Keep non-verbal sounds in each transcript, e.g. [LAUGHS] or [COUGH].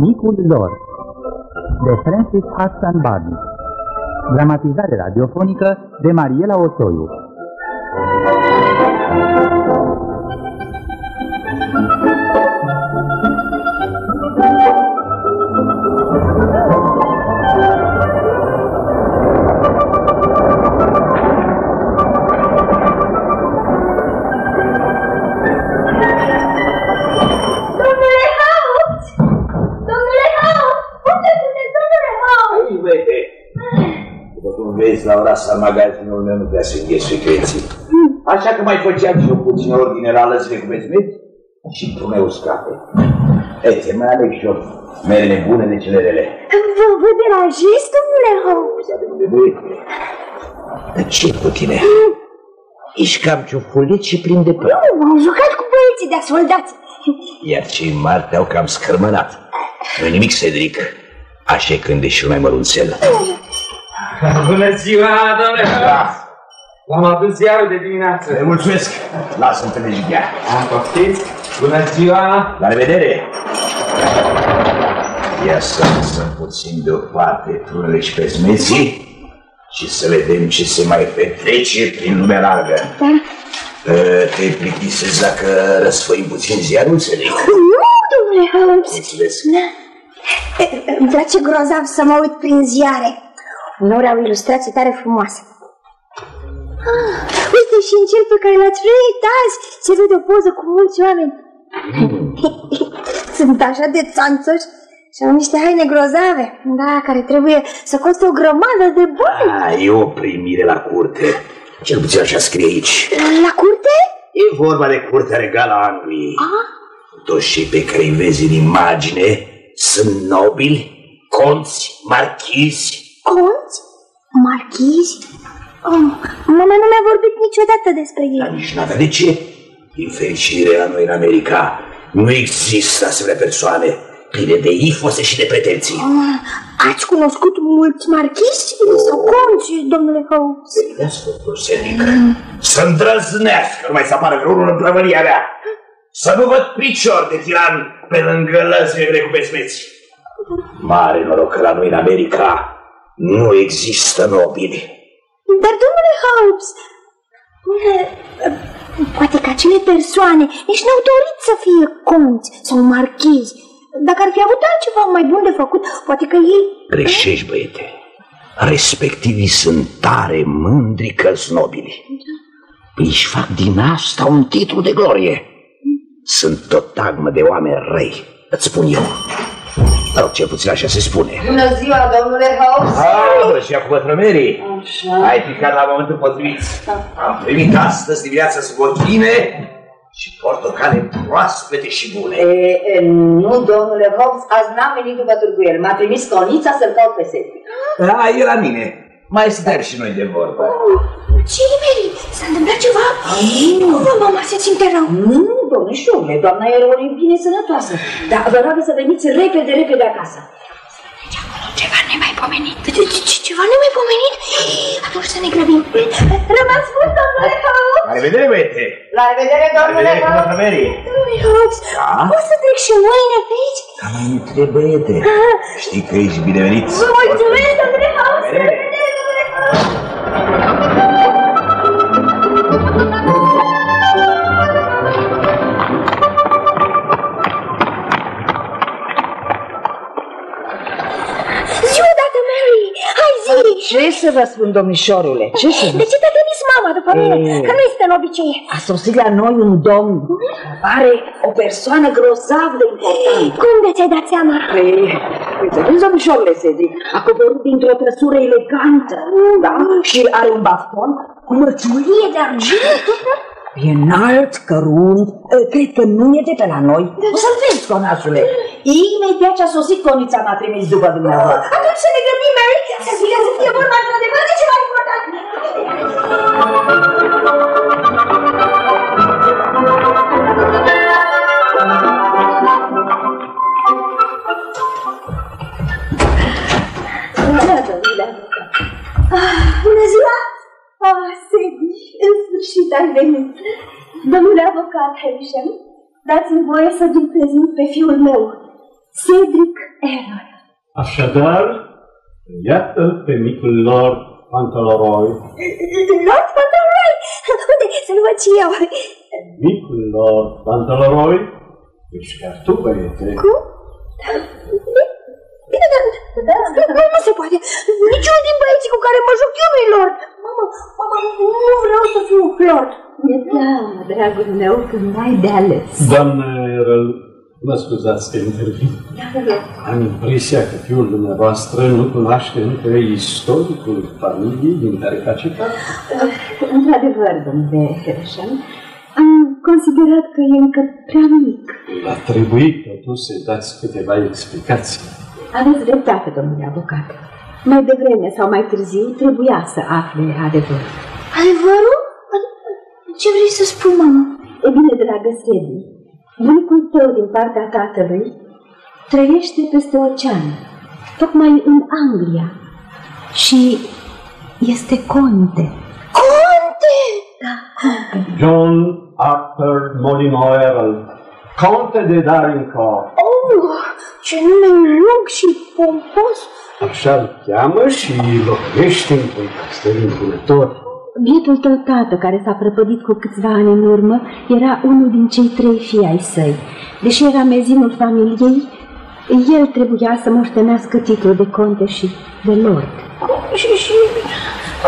Micul lor de Francis Hudson Barnes Dramatizare radiofonică de Mariela Otoiu vezi, la ora asta magazinul meu nu prea se înghie secreții. Așa că mai făceam și eu puțină ordine la lăsile cu bezmeți și tu meu scape. Ete, mai aleg și eu merele bune de cele rele. Vă, vă deranjez, domnule Haupt? De băiete. Dar ce cu tine? Ești cam ciufulit și plin de păr. Nu, m-am jucat cu băieții de soldați. Iar cei mari te-au cam scărmănat. nu nimic, Cedric. Așa e când ești mai mărunțel. [LAUGHS] Bună ziua, domnule Hăraț! L-am adus iară de dimineață. Te mulțumesc. Lasă-mi pe lejighea. Am poftiți? Bună ziua! La revedere! Ia să lăsăm puțin deoparte trunele și pesmeții și să vedem ce se mai petrece prin lumea largă. Da. Te plictisezi dacă răsfăim puțin ziarul, înțeleg? Nu, domnule Holmes. Mulțumesc. Da. Îmi place grozav să mă uit prin ziare. Uneori au ilustrații tare frumoase. Ah, uite și în cel pe care l-ați venit azi se vede o poză cu mulți oameni. [LAUGHS] Sunt așa de țanțoși și au niște haine grozave, da, care trebuie să coste o grămadă de bani. A, e o primire la curte. Cel puțin așa scrie aici. La curte? E vorba de curtea regală a Angliei. Ah, Toți cei pe care îi vezi în imagine sunt nobili, conți, marchizi. conți? Marchizi? Oh, mama nu mi-a vorbit niciodată despre Dar ei. nici n-avea de ce. Din fericire la noi în America nu există asemenea persoane pline de ifose și de pretenții. Ah, Ați cunoscut mulți marchizi sau conți, domnule Holmes? Vedeți, doctor Cedric, să îndrăznească numai să apară vreunul în plămânia mea. Să nu văd picior de tiran pe lângă lăzile cu pesmeți. Mare noroc că la noi în America nu există nobili. Dar, domnule Holmes, eh, poate că acele persoane nici n-au dorit să fie conți sau marchizi. Dacă ar fi avut altceva mai bun de făcut, poate că ei... Greșești, băiete. Respectivii sunt tare mândri că nobili. Își fac din asta un titlu de glorie. Sunt tot tagmă de oameni răi, îți spun eu. Mă rog, cel puțin așa se spune. Bună ziua, domnule Holmes! Ah, bună și cu bătrânerii. Așa. Ai picat la momentul potrivit. Am primit astăzi dimineața scochine și portocale proaspete și bune. E, e, nu, domnule Holmes, azi n-am venit după târguiel. M-a trimis conița să-l caut pe Cedric. Da, e la mine. Mai stăm și noi de vorbă. Ce Mary? S-a întâmplat ceva? Nu, vă, mama se simte rău. Nu, domnișorile, doamna Erol e bine sănătoasă. Dar vă rog să veniți repede, repede acasă. Ceva nemaipomenit. Ce, ce, ceva nemaipomenit? [GASPS] Atunci să ne grăbim. Rămas bun, domnule Holmes. La revedere, băiete. La revedere, La domnule revedere cu Holmes! bătrânerii. Domnule Holmes, Da? pot să trec și mâine pe aici? Ca mai nu trebuie, băiete. Știi că ești binevenit. Vă mulțumesc, domnule Holmes. La Revedere. revedere, domnule Holmes. Ce să vă spun, domnișorule? Ce să vă De ce te-a trimis mama după mine? E. Că nu este în obicei. A sosit la noi un domn. Pare o persoană grozav de importantă. Cum de ți-ai dat seama? Păi, uite, vezi, domnișorule Cedric, a coborât dintr-o trăsură elegantă, da? Și are un bafton cu mărciulie de argint. E înalt, cărunt, eh, cred că nu e de pe la noi. O să-l vezi, conașule. Imediat ce a sosit conița m-a trimis după dumneavoastră. Atunci să ne grăbim, Mary! Să fie, să fie vorba într-adevăr de ceva important. Iată, vi le-am Bună ziua! Ah, fericit ai venit. Domnule avocat Havisham, dați-mi voie să vi prezint pe fiul meu, Cedric Errol. Așadar, iată pe micul Lord Fauntleroy. Lord Fauntleroy! Unde? Să-l văd și eu. Micul Lord Fauntleroy, ești chiar tu, băiete. Cum? Bine, dar da, nu, nu se poate. Niciunul din băieții cu care mă joc eu nu-i lord. Mama, mama, nu vreau să fiu lord. E teamă, dragul meu, când ai de ales. Doamnă Errol, mă scuzați că intervin. Am impresia că fiul dumneavoastră nu cunoaște încă istoricul familiei din care face parte. Într-adevăr, domnule Hersham, am considerat că e încă prea mic. Va trebui totuși să dați câteva explicații. Aveți dreptate, domnule avocat. Mai devreme sau mai târziu trebuia să afle adevărul. Adevărul? Ce vrei să spui, mama? E bine, dragă Sedi, bunicul tău din partea tatălui trăiește peste ocean, tocmai în Anglia și este conte. Conte! Da, conte. John Arthur Molyneux Errol, conte de Darincourt. Oh, ce nume lung și pompos! Așa-l cheamă și locuiește într-un castel impunător. Bietul tău tată, care s-a prăpădit cu câțiva ani în urmă, era unul din cei trei fii ai săi. Deși era mezinul familiei, el trebuia să moștenească titlul de conte și de lord. Și, și...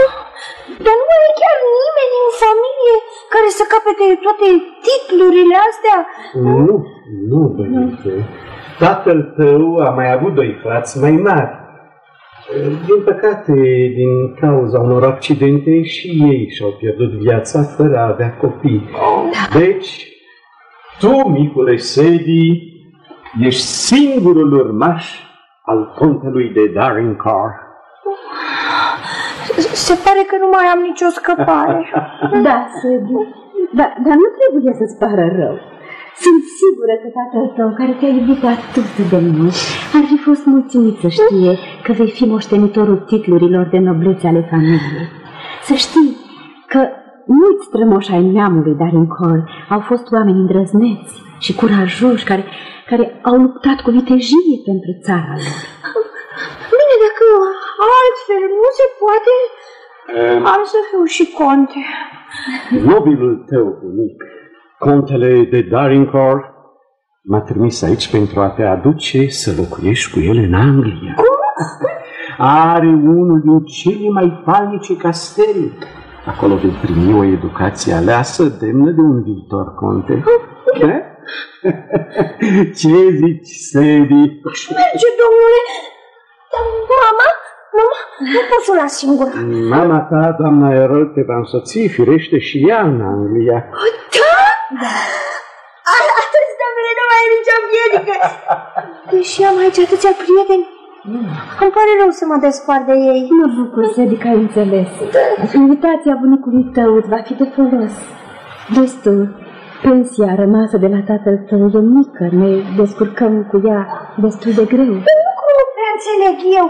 Ah, dar nu mai e chiar nimeni în familie care să capete toate titlurile astea? Nu, nu, băiete. Tatăl tău a mai avut doi frați mai mari. Din păcate, din cauza unor accidente, și ei și-au pierdut viața fără a avea copii. Deci, tu, micule Sedi, ești singurul urmaș al contelui de Darincar. Se pare că nu mai am nicio scăpare. [LAUGHS] Da, Sedi, dar, dar nu trebuie să-ți pară rău. Sunt sigură că tatăl tău, care te-a iubit atât de mult, ar fi fost mulțumit să știe că vei fi moștenitorul titlurilor de noblețe ale familiei. Să știi că mulți strămoși ai neamului Darincourt au fost oameni îndrăzneți și curajoși care, care au luptat cu vitejie pentru țara lor. Bine, dacă altfel nu se poate, am să fiu și conte. Nobilul tău bunic, contele de Darincourt, m-a trimis aici pentru a te aduce să locuiești cu el în Anglia. Are unul din cele mai palnice castele. Acolo vei primi o educație aleasă demnă de un viitor conte. Ce? [LAUGHS] Ce zici, Sedi? Merge, domnule. Dar mama, mama, nu pot să o las singură. Mama ta, doamna Erol, te va însoți, firește și ea în Anglia. Da? A- Atunci, domnule, nu mai e nicio piedică. Deși am aici atâția prieteni, îmi pare rău să mă despart de ei. Mă bucur, Sedi, că ai înțeles. Invitația bunicului tău îți va fi de folos. Vezi tu, pensia rămasă de la tatăl tău e mică, ne descurcăm cu ea destul de greu. Nu nu prea înțeleg eu.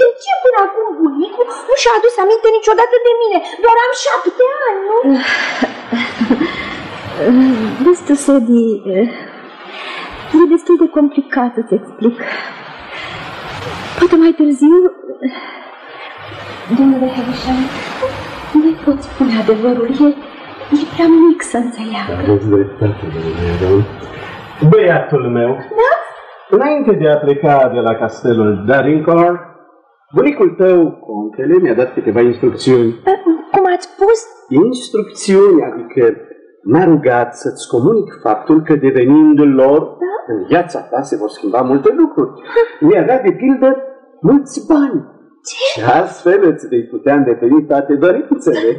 De ce până acum bunicul nu și-a adus aminte niciodată de mine? Doar am șapte ani, nu? [LAUGHS] Vezi tu, Sedi, e destul de complicat să-ți explic. Poate mai târziu, domnule Havisham, nu pot spune adevărul, e, e prea mic să înțeleagă. Aveți dreptate, domnule Erol. Băiatul meu, Da? înainte de a pleca de la castelul Darincourt, bunicul tău, contele, mi-a dat câteva instrucțiuni. Cum ați spus? Instrucțiuni, adică m-a rugat să-ți comunic faptul că devenind lor, în viața ta se vor schimba multe lucruri. Mi-a dat de pildă mulți bani. Și astfel îți vei putea îndeplini toate dorințele.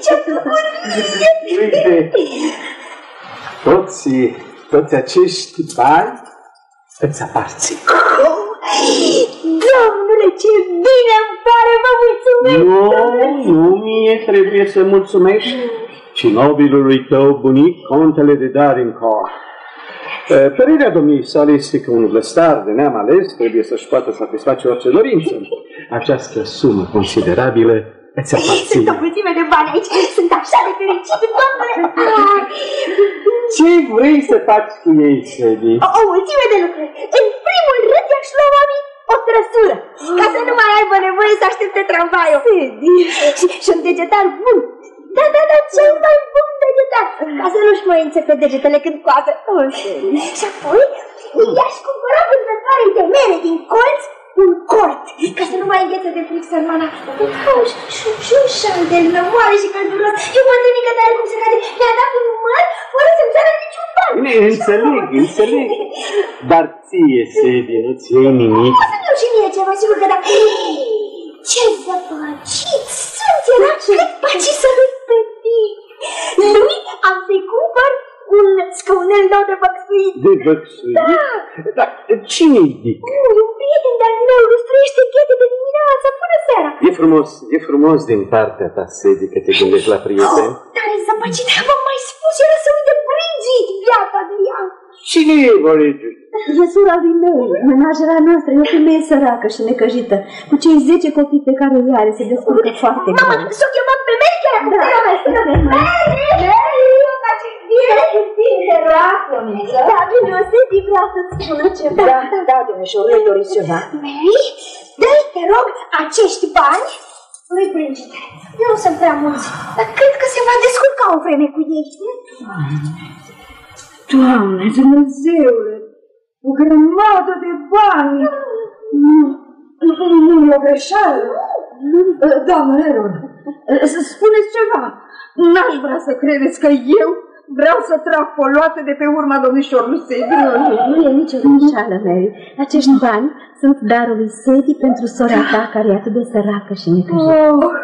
Ce frumos! Uite, toți, toți acești bani îți aparțin. Domnule, ce bine îmi pare, vă mulțumesc! Nu, nu mie trebuie să mulțumești, ci nobilului tău bunic, contele de Darincourt. Eh, Părerea domniei sale este că un vlăstar de neam ales trebuie să-și poată satisface orice dorință. Această sumă considerabilă Îți aparține. Sunt o mulțime de bani aici, sunt așa de fericit, domnule! Ah, Ce vrei să faci cu ei, Sedi? O, o mulțime de lucruri. În primul rând i-aș lua mami o trăsură, ca să nu mai aibă nevoie să aștepte tramvaiul. Și, și un degetar bun. Da, da, da, cel mai bun degetar, ca să nu-și mai înțepe degetele când coasă. Și apoi i-aș cumpăra vânzătoarei de mere din colț un cort, ca să nu mai îngheță de fric sărmana. Oh, și, și un șal de lămoare și călduros. Eu mă întâlnică de cum se cade. Mi-a dat un măr fără să-mi ceară niciun ban. Bine, înțeleg, înțeleg. Dar ție, Sedi, nu-ți iei nimic? O să-mi iau și mie ceva, sigur că da. [GASPS] Ce zăpăcit sunt, era cât paci să râd pe pic. Lui am să-i cumpăr un scaunel nou de băxuit. De băxuit? Da. Dar cine-i Dick? Ui, un prieten de-al meu lustruiește ghete de dimineața până seara. E frumos, e frumos din partea ta, Sedi, că te gândești la prieteni. Tare zăpăcit, v-am mai spus, era să uite Bridget, viața de ea. Cine e, Bridget? E sora lui meu, menajera noastră, e o femeie săracă și necăjită. Cu cei 10 copii pe care îi are, se descurcă foarte Mama, greu. să o chemăm pe Mary chiar acum, da. Mary, Mary, eu face bine, bine, racomiță. Da, bine, o să vrea să-ți spună ceva. Da, da, domnișorule, doriți ceva. Mary, dă-i, te rog, acești bani lui Bridget. Nu sunt prea mulți, dar cred că se va descurca o vreme cu ei. Doamne, Dumnezeule, o grămadă de bani. Nu, nu, nu e o greșeală. Doamnă Leron, să spuneți ceva. N-aș vrea să credeți că eu vreau să trag poluate de pe urma domnișorului Sedi. Nu, nu, nu e nicio greșeală, Mary. Acești bani sunt darul lui Sedi pentru sora ta, care e atât de săracă și necăjită. Oh,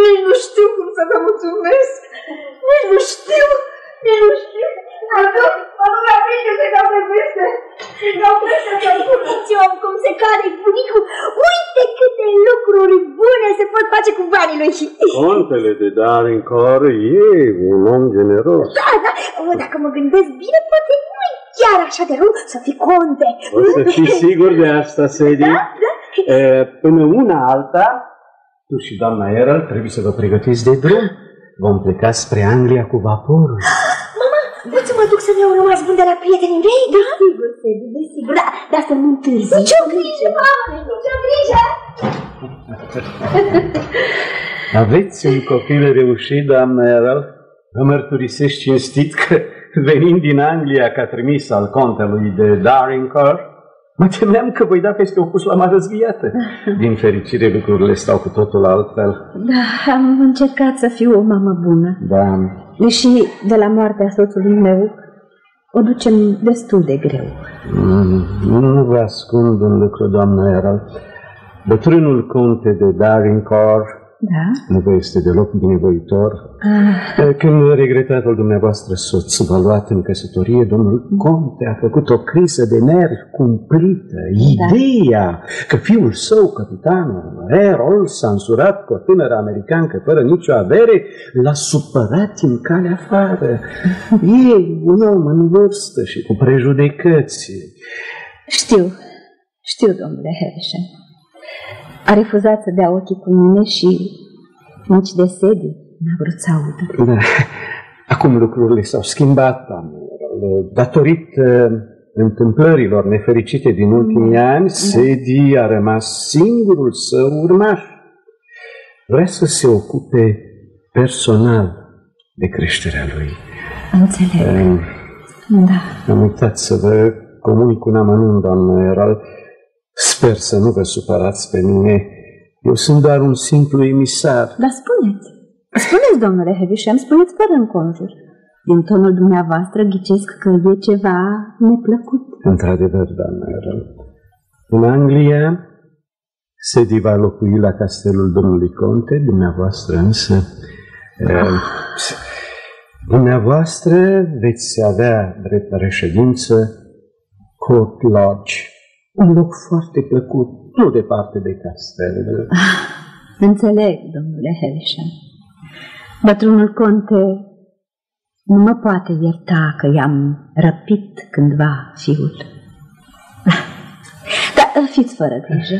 nici nu știu cum să vă mulțumesc. Nici nu știu. Nici nu știu. Adu, adu la mine să ca pe peste. Ca peste să Uite om cum se cade bunicul, uite câte lucruri bune se pot face cu banii lui. Contele de Darincourt e un om generos. Da, da, o, dacă mă gândesc bine, poate nu e chiar așa de rău să fii conte. O să fii sigur de asta, Sedi. Da, da. E, până una alta, tu și doamna Errol trebuie să vă pregătiți de drum. Vom pleca spre Anglia cu vaporul. Mama, pot să mă duc să-mi iau rămas bun de la prietenii mei? Da, sigur, Sedi, desigur. Da, dar să nu întârzi. Nici o grijă, mama, nici o grijă. [LAUGHS] Aveți un copil reușit, doamna Errol? Vă mărturisesc cinstit că venind din Anglia ca trimis al contelui de Darincourt, mă temeam că voi da peste o pușlamă răzviată. Din fericire lucrurile stau cu totul altfel. Da, am încercat să fiu o mamă bună. Da, Deși de la moartea soțului meu o ducem destul de greu. Mm, Nu vă ascund un lucru, doamnă Errol. Bătrânul conte de Darincourt Da? nu vă este deloc binevoitor. Ah, Când regretatul dumneavoastră soț v-a luat în căsătorie, domnul conte a făcut o crisă de nervi cumplită. Ideea că fiul său, capitanul Errol, s-a însurat cu o tânără americancă fără nicio avere, l-a supărat în calea afară. [LAUGHS] E un om în vârstă și cu prejudecăți. știu, știu, domnule Harrison. A refuzat să dea ochii cu mine și nici de sedi n-a vrut să audă. Da. Acum lucrurile s-au schimbat, doamnă Errol. Datorită întâmplărilor nefericite din ultimii ani, Sedi a rămas singurul său urmaș. Vrea să se ocupe personal de creșterea lui. Înțeleg, Ehm, da. Am uitat să vă comunic un amănunt, doamnă Errol. Sper să nu vă supărați pe mine. Eu sunt doar un simplu emisar. Dar spuneți, spuneți, domnule Havisham, spuneți fără înconjur. Din tonul dumneavoastră ghicesc că e ceva neplăcut. Într-adevăr, doamnă Errol. În Anglia, Sedi va locui la castelul domnului Conte, dumneavoastră însă... eh, Dumneavoastră veți avea drept reședință Court Lodge, un loc foarte plăcut, nu departe de castel. Înțeleg, domnule Havisham. Bătrânul conte nu mă poate ierta că i-am răpit cândva fiul. Dar fiți fără grijă.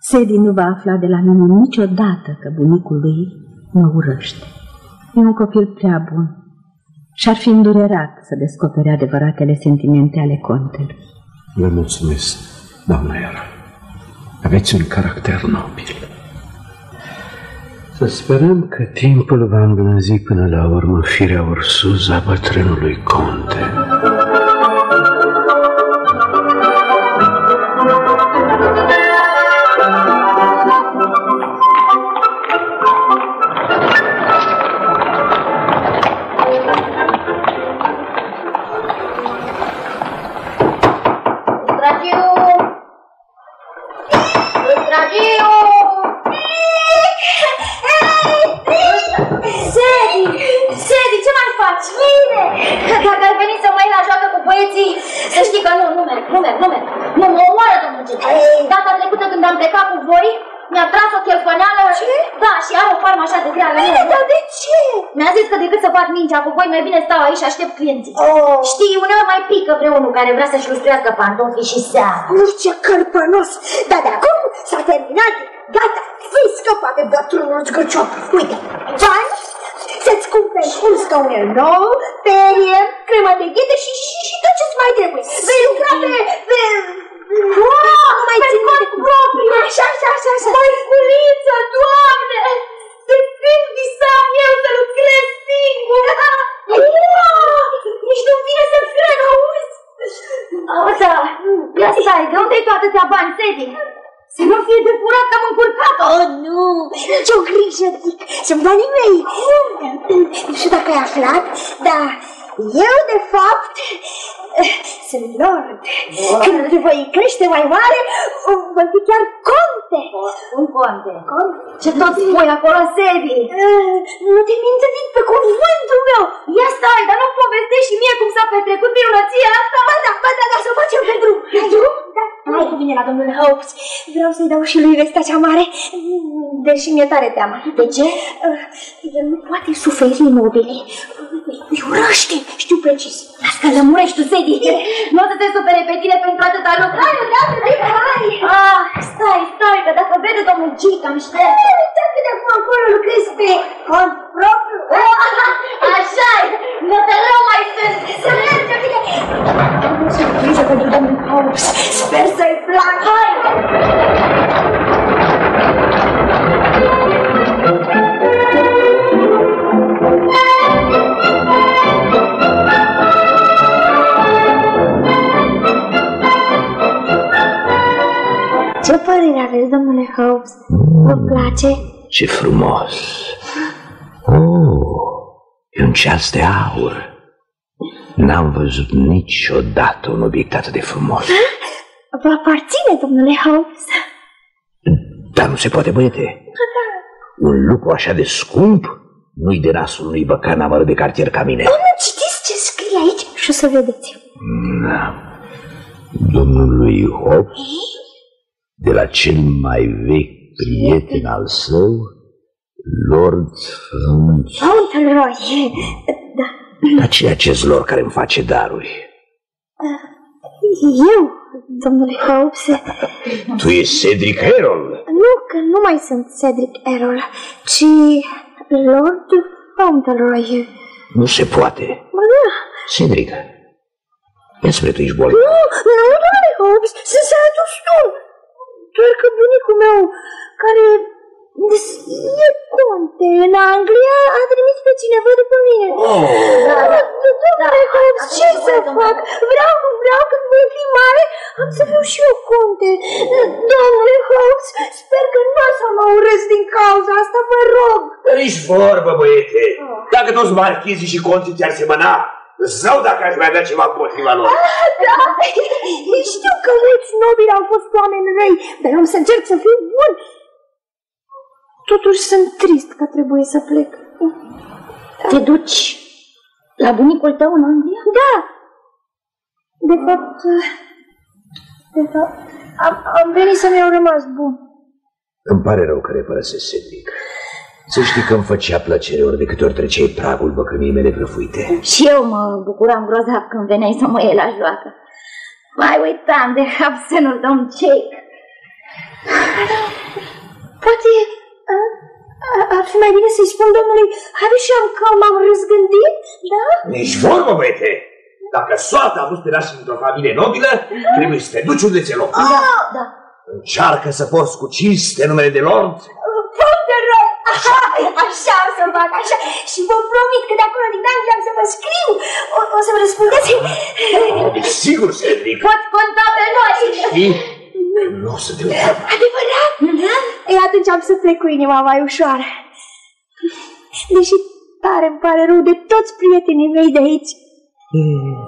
Sedi nu va afla de la mine niciodată că bunicul lui mă urăște. E un copil prea bun și ar fi îndurerat să descopere adevăratele sentimente ale contelui. Vă mulțumesc, doamna Iara. Aveți un caracter nobil. Să sperăm că timpul va îmblânzi până la urmă firea ursuza bătrânului conte. Și aștept clienții. Oh. Știi, uneori mai pică vreunul care vrea să-și lustruiască pantofii și seara. Nu ce cărpănos! Dar de acum s-a terminat. Gata, fii scăpat de bătrânul zgârciop. Uite, bani, să-ți cumperi un scaunel nou, perie, cremă de ghete și, și, și tot ce-ți mai trebuie. Vei lucra pe... pe... Wow, nu mai pe țin cont minte cum. propriu. Așa, așa, așa, așa. Măiculiță, Doamne! De când visam eu să lucrez singur? Wow! Nici nu vine să cred, auzi? O, da, ia stai, de unde-i tu atâția bani, Sedi? Să nu fie de furat că am încurcat Oh, nu! Ce-o grijă, zic! Sunt banii mei! Nu știu dacă ai aflat, dar eu, de fapt, sunt lord. Când voi crește mai mare, voi fi chiar conte. Un conte. Ce tot spui acolo, Sedi? Nu te mint, zic pe cuvântul meu. Ia stai, dar nu povestești și mie cum s-a petrecut minunăția asta? Ba da, ba da, da, să o facem pe drum. Pe drum? Da. Hai cu mine la domnul Hopes. Vreau să-i dau și lui vestea cea mare, deși mi-e tare teamă. De ce? El nu poate suferi nobilii. Îi urăște, știu precis. Las că lămurești tu, Sedi. Nu o să te supere pe tine pentru atâta lucru. Hai, odată, de hai! Ah, stai, stai, că dacă vede domnul G că am șters. Uite de acum acolo lucrezi pe cont propriu. Așa-i, nu te rău mai sunt. Să mergem, bine. Am o surpriză pentru domnul Hobbs. Sper să-i placă. Hai! Ce părere aveți, domnule Hobbs? Vă place? Ce frumos! Oh, e un ceas de aur. N-am văzut niciodată un obiect atât de frumos. Vă aparține, domnule Hobbs? Dar nu se poate, băiete. Un lucru așa de scump nu-i de nasul unui băcan amărât de cartier ca mine. Oh, nu citiți ce scrie aici și o să vedeți. Da. Domnului Hobbs, de la cel mai vechi prieten al său, Lord Frunz. Fauntleroy. Da. Dar ce e acest lor care îmi face daruri? Eu, domnule Hobbs, Tu ești Cedric Errol. nu că nu mai sunt Cedric Errol, ci Lord Fauntleroy. Nu se poate. Mă, da. Cedric, ia spre tu ești bolnav. Nu, nu, domnule Hobbs, sunt sănătos tu. Doar că bunicul meu, care e conte în Anglia, a trimis pe cineva după mine. Oh. Da, da, domnule Hobbs, ce Așa să spune, domnule. fac? Vreau, vreau când voi fi mare, am să fiu și eu conte. Domnule Hobbs, sper că nu o să mă urăsc din cauza asta, vă rog. Nici vorbă, băiete. Dacă toți marchizii și conții ți-ar semăna, sau dacă aș mai avea ceva împotriva lor. Da, știu că mulți nobili au fost oameni răi, dar am să încerc să fiu bun. Totuși sunt trist că trebuie să plec. Te duci la bunicul tău în Anglia? Da, de fapt, de fapt, am, am venit să mi-au rămas bun. Îmi pare rău că le părăsesc, Cedric. Să știi că îmi făcea plăcere ori de câte ori treceai pragul băcăniei mele prăfuite. Și eu mă bucuram grozav când veneai să mă iei la joacă. Mai uitam de absenul domn Jake. poate a- a- ar fi mai bine să-i spun domnului Havisham că m-am răzgândit, da? Nici vorbă, băiete! Dacă soarta a vrut să te lași într-o familie nobilă, trebuie să te duci unde ți loc. Da, da. Încearcă să porți cu cinste numele de lord Foarte rău! Așa, așa o să fac, așa. Și vă promit că de acolo din Anglia am să vă scriu. O, o să vă răspundeți? Sigur, Cedric. Pot conta pe noi. Știi? Nu o să te uităm. Adevărat? Ei, atunci am să plec cu inima mai ușoară. Deși tare îmi pare rău de toți prietenii mei de aici. A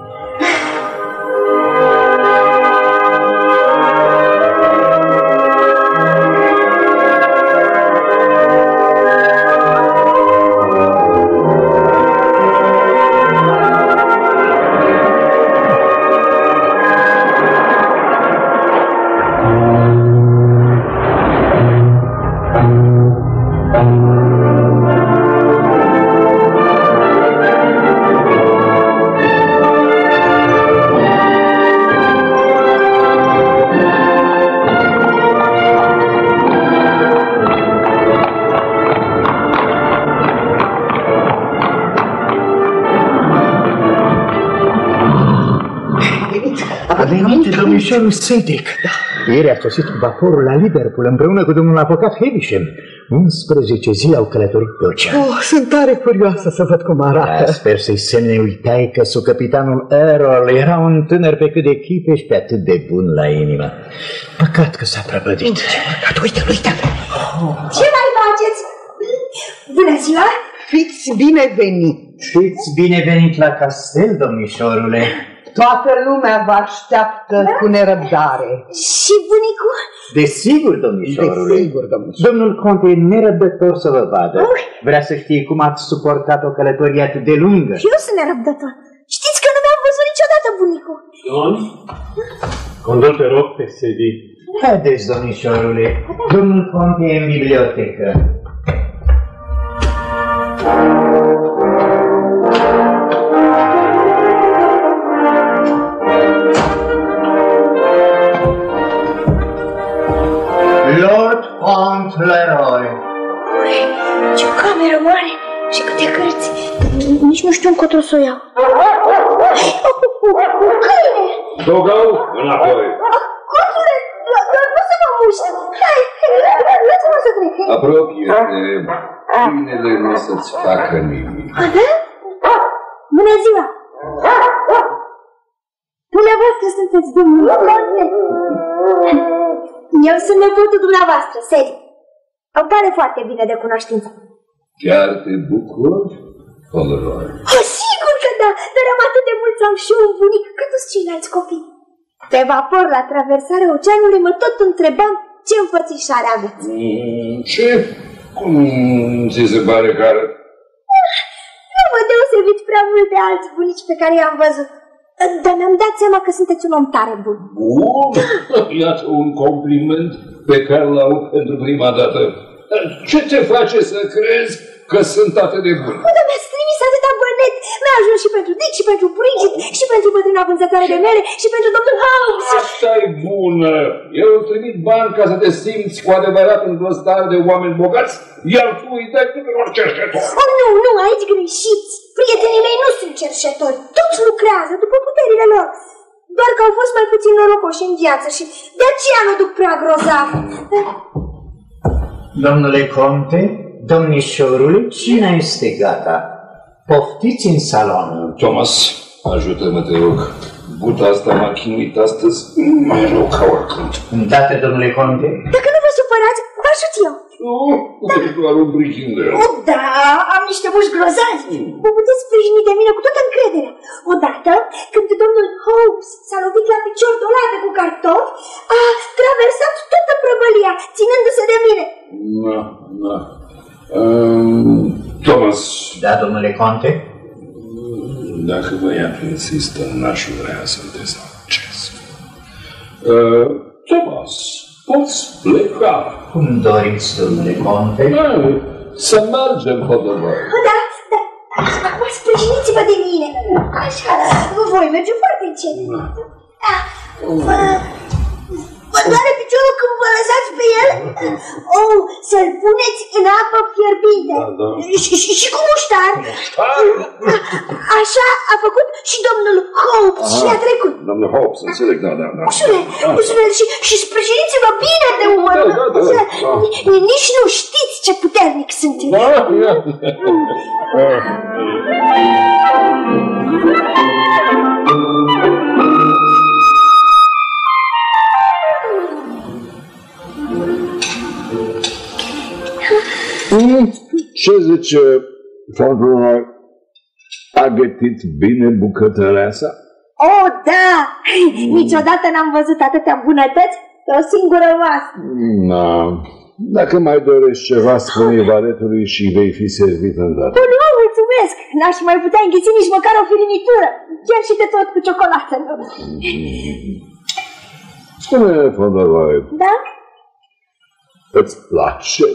venit domnișorul Cedric. Ieri a sosit cu vaporul la Liverpool împreună cu domnul avocat Havisham. 11 zile au călătorit pe ocean. Oh, sunt tare curioasă să văd cum Da, arată. sper să-i semne uitai că su capitanul Errol era un tânăr pe cât de chipe și pe atât de bun la inimă. Păcat că s-a prăbădit. Uite, uite, Ce mai faceți? Bună ziua! fiți binevenit. Fiți binevenit la castel, domnișorule. Toată lumea vă așteaptă cu nerăbdare. Și bunicul? Desigur, domnișorule. Desigur, domnișor. Domnul conte e nerăbdător să vă vadă. Vrea să știe cum ați suportat o călătorie atât de lungă. Și eu sunt nerăbdător. Știți că nu mi-am văzut niciodată bunicul. Don? Condol te rog pe sedii. Haideți, domnișorule. Domnul conte e în bibliotecă. Ce cameră mare și câte cărți. Nici nu știu încotro să o iau. Câine! Dogau, înapoi. Coțule, doar nu să mă muști. Hai, lăsați-mă să trec. Apropie-te, câinele nu o să-ți facă nimic. A, da? Bună ziua! Dumneavoastră sunteți domnul Conte? Eu sunt nepotul dumneavoastră, Sedi. Îmi pare foarte bine de cunoștință. Chiar te bucuri, Poleroy? Oh, sigur că da, dar am atât de mult să am și eu un bunic ca toți ceilalți copii. Pe vapor, la traversarea oceanului, mă tot întrebam ce înfățișare aveți. Mm, Ce? Cum ți se pare că arăt? Nu vă deosebiți prea mult de alți bunici pe care i-am văzut. Dar mi-am dat seama că sunteți un om tare bun. Bun, [LAUGHS] iată un compliment pe care l-au pentru prima dată. Ce te face să crezi că sunt atât de bun? Unde mi-ați trimis atâta bănet? Mi-a ajuns și pentru Dick, și pentru Bridget, și pentru bătrâna vânzătoare de mere, și pentru domnul Holmes. Asta e bună! Eu îmi trimit bani ca să te simți cu adevărat într-o stare de oameni bogați, iar tu îi dai tuturor cerșetori. Oh, nu, nu, aici greșiți. Prietenii mei nu sunt cerșetori. Toți lucrează după puterile lor. Doar că au fost mai puțin norocoși în viață și de aceea nu duc prea grozav. Domnule conte, domnișorule, cina este gata. Poftiți în salon. Thomas, ajută-mă, te rog. Guta asta m-a chinuit astăzi mai rău ca oricând. Îndată, domnule conte? Dacă nu vă supărați, vă ajut eu. Nu, e doar un brichindel. O, da, am niște mușchi grozavi. Vă puteți sprijini de mine cu toată încrederea. Odată, când domnul Holmes s-a lovit la picior deodată cu cartofi, a traversat toată prăvălia, ținându-se de mine. Na, na. Um, Thomas, Da, domnule conte? dacă băiatul insistă, n-aș vrea să-l dezamăgesc. Uh, Thomas, poți pleca. Cum doriți, domnule conte? Uh, să mergem, Hodoroi. O, da, da, acum sprijiniți-vă de mine. Așa, voi merge foarte încet. Da. Vă doare piciorul când vă lăsați pe el? Oh, să-l puneți în apă fierbinte. Da, da. Și, și, și cu muștar. Așa a făcut și domnul Hope și a trecut. Doamne Hobbs, înțeleg, da, da, da. Ușurel, ușurel și, și sprijiniți-vă bine de umăr. Da, da, da, Ușurel, da. ni- Nici nu știți ce puternic sunt. Da, ia. Mm, Ce zice Fondul A gătit bine bucătăreasa? Oh, da! Niciodată n-am văzut atâtea bunătăți pe o singură masă. Da. Dacă mai dorești ceva, spune valetului și vei fi servit îndată. Oh, nu, mulțumesc! N-aș mai putea înghiți nici măcar o firinitură, chiar și de tot cu ciocolată. Spune, Fondoroy, Da? îți place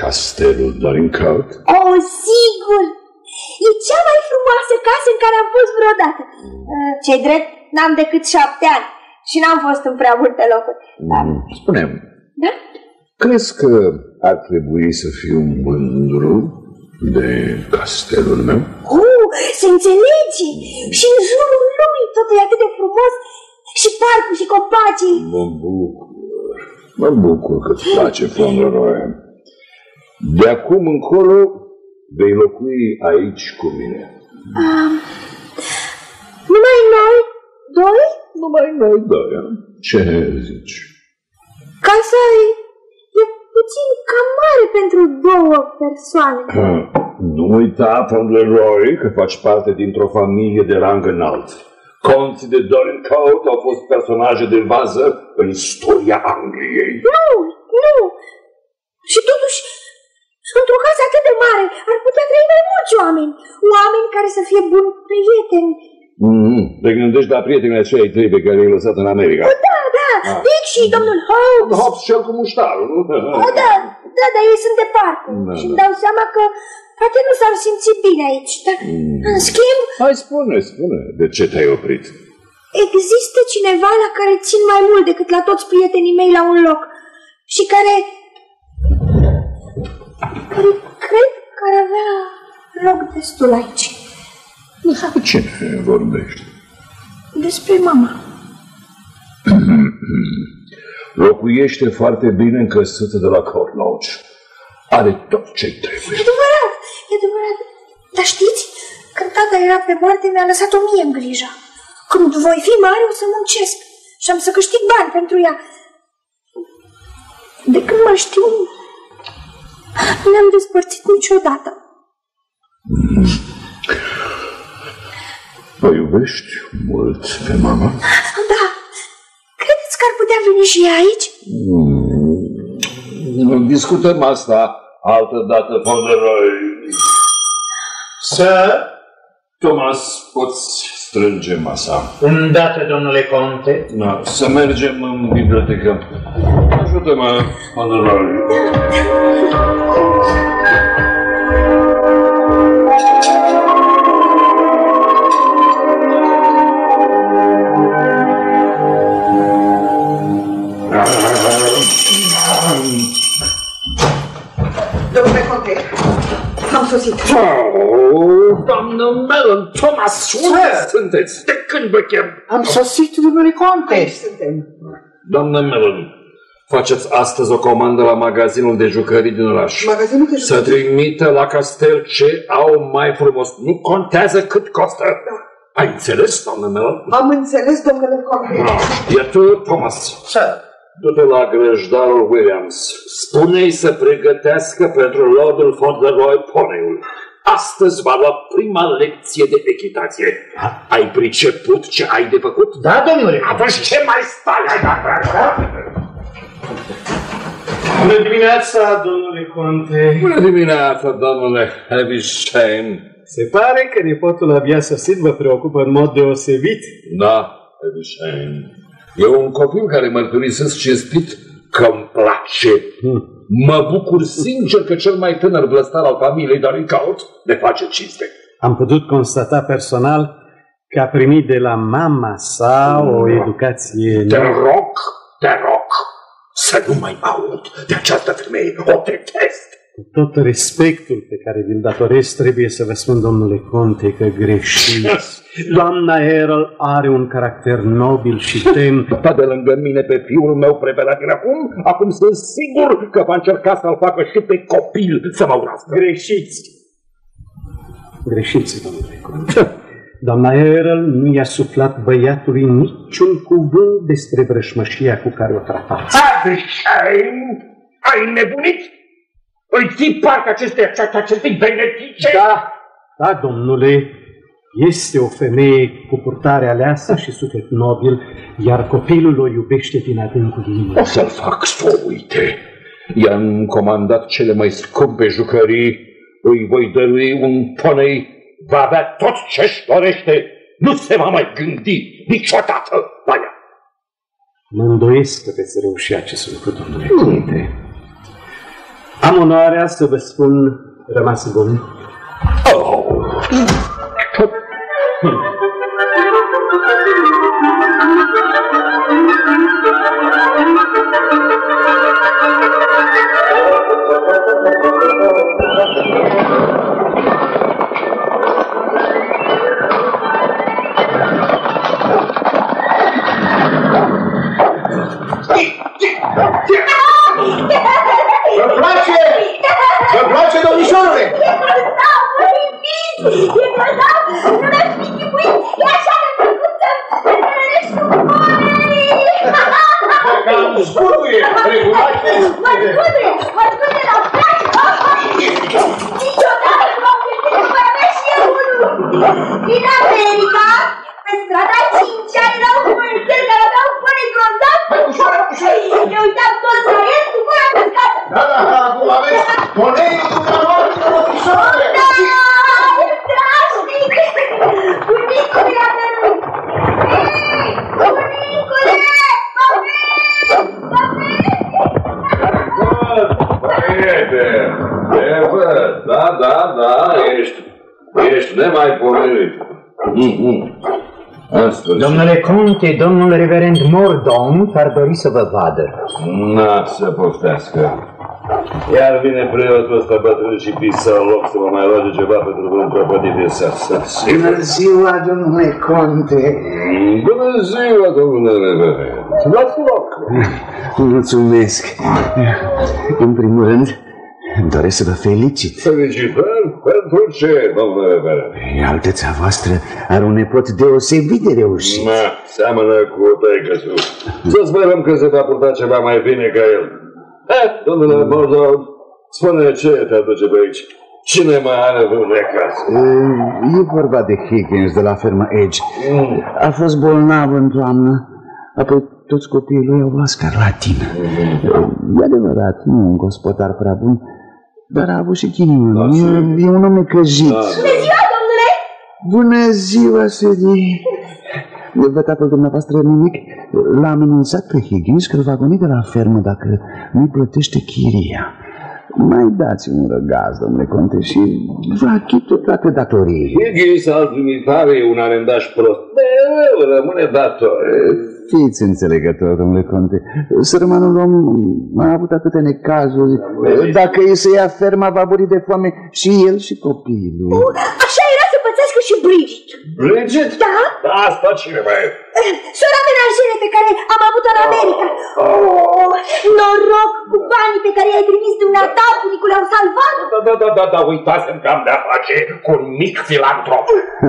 castelul Dorincourt? Oh, sigur! E cea mai frumoasă casă în care am fost vreodată. Uh, Ce-i drept, n-am decât șapte ani și n-am fost în prea multe locuri. spune Da? crezi că ar trebui să fiu mândru de castelul meu? Uh, se înțelege! Și în jurul lui totul e atât de frumos și parcul și copacii. Mă bucur, mă bucur că îți place, Fondoroy. De acum încolo vei locui aici cu mine. Um, numai noi, doi? Numai noi doi, a? Ce zici? Casa e, e puțin cam mare pentru două persoane. Nu uita, Fondleroy, că faci parte dintr-o familie de rang înalt. Conții de Dorincourt au fost personaje de vază în istoria Angliei. Nu, nu. Și totuși, într-o casă atât de mare, ar putea trăi mai mulți oameni. Oameni care să fie buni prieteni. Mm-hmm. Te gândești la prietenii acei trei pe care i-ai lăsat în America. O, da, da, Ah. Dick și domnul Hobbes. Hobbs cel cu muștarul, nu? O, da, da, dar ei sunt departe. Da, și îmi da. dau seama că poate nu s-ar simți bine aici. Dar, Mm. în schimb, Hai, spune, spune, de ce te-ai oprit? există cineva la care țin mai mult decât la toți prietenii mei la un loc. Și care... care cred că ar avea loc destul aici. Cu cine vorbești? Despre mama. [CLEARS THROAT] Locuiește foarte bine încăsută de la Court Lodge. Are tot ce trebuie. E adevărat, e adevărat. Dar știți, când tata era pe moarte, mi-a lăsat-o mie în grijă. Când voi fi mare, o să muncesc și am să câștig bani pentru ea. De când mă știu, nu ne-am despărțit niciodată. O iubești mult pe mama? Da, credeți că ar putea veni și ea aici? Mm. Discutăm asta altă dată, Fondleroy. Să... Thomas, poți strânge masa. Îndată, domnule conte. Da, să mergem în bibliotecă. Ajută-mă, Fondleroy. Domnule conte, am sosit. Oh, doamnă Mellon, Thomas, unde sunteți? De când vă chem? Am sosit, domnule conte. Aici suntem. Doamnă Mellon, faceți astăzi o comandă la magazinul de jucării din oraș. Magazinul de Să jucării? trimită la castel ce au mai frumos. Nu contează cât costă. Ai înțeles, doamnă Mellon? Am înțeles, domnule conte. Iar tu, Thomas, Să. du-te la grăjdarul Williams. Spune-i să pregătească pentru Lordul Fauntleroy poneul. Astăzi va lua prima lecție de echitație. Ai priceput ce ai de făcut? Da, domnule. Atunci ce mai stai? Hai, da, da, Bună dimineața, domnule conte. Bună dimineața, domnule Heavy Se pare că nepotul abia sosit vă preocupă în mod deosebit. Da, Heavy E un copil care mărturisesc cinstit că îmi place. Mă bucur sincer că cel mai tânăr vlăstar al familiei Dorincourt le face cinste. Am putut constata personal că a primit de la mama sa o educație Te nouă. rog, te rog, să nu mai aud de această femeie. O detest. Cu tot respectul pe care vi-l datorez, trebuie să vă spun, domnule Conte, că greșiți. [LAUGHS] Doamna Errol are un caracter nobil și demn. Da de lângă mine pe fiul meu preferat din acum, acum sunt sigur că va încerca să-l facă și pe copil să mă urască. Greșiți! Greșiți, domnule Conte. [LAUGHS] Doamna Errol nu i-a suflat băiatului niciun cuvânt despre vrășmășia cu care o tratați. Have shame! Ai nebunit? Îi ții parcă aceste, acestei benetice? Da, da, domnule, este o femeie cu purtare aleasă și suflet nobil, iar copilul o iubește din adâncul inimii. O să-l fac să o uite. I-am comandat cele mai scumpe jucării, îi voi dărui un ponei, va avea tot ce-și dorește, nu se va mai gândi niciodată la ea. Mă îndoiesc că veți reuși acest lucru, domnule Conte. Am onoarea să vă spun rămas bun. Oh. Vă Domnule Conte, domnul reverend Mordon ar dori să vă vadă. N-a să poftească. Iar vine preotul ăsta bătrân și pisă în loc să mă mai roage ceva pentru un prăpădit de sasa. Bună ziua, domnule Conte! Bună ziua, domnule reverend. Luați loc. Mulțumesc. În primul rând, îmi doresc să vă felicit. Felicitări pentru ce, domnule reverend? Alteța voastră are un nepot deosebit de reușit. Na, seamănă cu tăicăsul. Să sperăm că se va purta ceva mai bine ca el. Eh, domnule Mordor, spune ce te aduce pe aici? Cine mai are vreun necaz? E vorba de Higgins de la ferma Edge. Mm. A fost bolnav în toamnă, apoi toți copiii lui au luat scarlatină. E adevărat, nu un gospodar prea bun, dar a avut și chinimă. Da, e, sigur. e un om necăjit. Da, Bună ziua, domnule! Bună ziua, Sedi! Vă tatăl dumneavoastră nimic? L-am anunțat pe Higgins că îl va goni de la fermă dacă nu plătește chiria. Mai dați un răgaz, domnule conte, și vă achită toate datoriile. Higgins al dumitare e un arendaș prost. Mereu rămâne dator. Fiți înțelegător, domnule conte. Sărmanul om a avut atâtea necazuri. Dacă e să ia ferma, va muri de foame și el și copilul. Așa era să pățească și Bridget. Bridget? Da? Asta cine mai e? Sora menajere pe care am avut-o în America. Oh, noroc cu banii pe care i-ai trimis dumneata, bunicul au salvat. Da, da, da, da, da, uitați-mi că am de-a face cu un mic filantrop.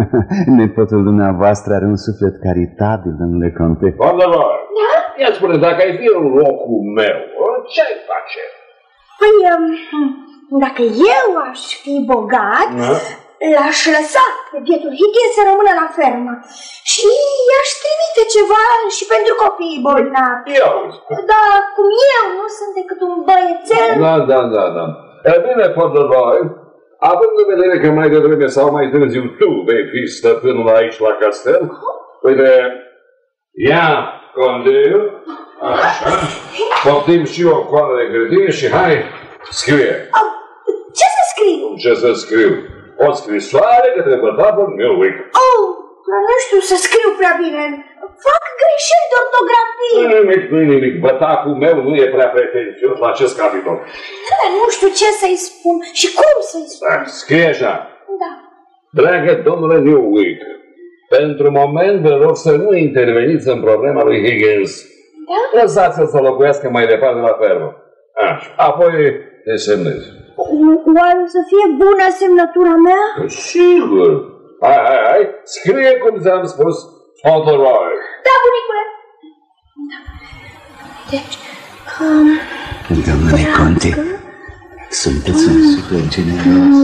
[LAUGHS] Nepotul dumneavoastră are un suflet caritabil, domnule conte. Doamnelor, ia spune, dacă ai fi în locul meu, ce-ai face? Păi, um, dacă eu aș fi bogat, Da? L-aș lăsa pe bietul Higgins să rămână la fermă și i-aș trimite ceva și pentru copiii bolnavi. Ia uzi. Dar cum eu nu sunt decât un băiețel, Da, da, da, da. E bine, Podlevoi, având în vedere că mai devreme sau mai târziu tu vei fi stăpânul aici la castel, uite, ia condiu, așa, poftim și o coadă de hârtie și hai, scrie. Au, ce să scriu? Ce să scriu? O scrisoare către bătabul Milwick. Oh, dar nu știu să scriu prea bine. fac greșeli de ortografie. Nu nimic, nu nimic. Bătacul meu nu e prea pretențios la acest capitol. Da, nu știu ce să-i spun și cum să-i spun. Da, scrie așa. Da. Dragă domnule Newwick, pentru moment vă rog să nu interveniți în problema lui Higgins. Da? Lăsați-l să locuiască mai departe la fermă. Așa. Apoi te semnezi. Oare să fie bună semnătura mea? Sigur. Hai, hai, hai. Scrie cum ți-am spus. Fotoroy. Da, bunicule. Da. Deci, um, Domnule Conte, sunteți un super generos.